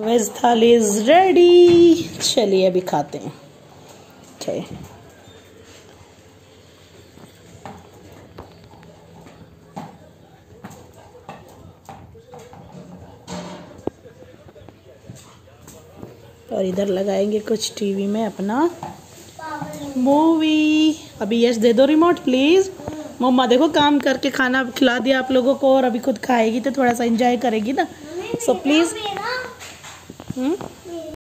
Veg थाली is ready चलिए अभी खाते हैं। Okay. और इधर लगाएँगे कुछ टीवी में अपना मूवी अभी यस दे दो रिमोट प्लीज़ मम्मा देखो काम करके खाना खिला दिया आप लोगों को और अभी खुद खाएगी तो थोड़ा सा एंजॉय करेगी ना। So please 嗯？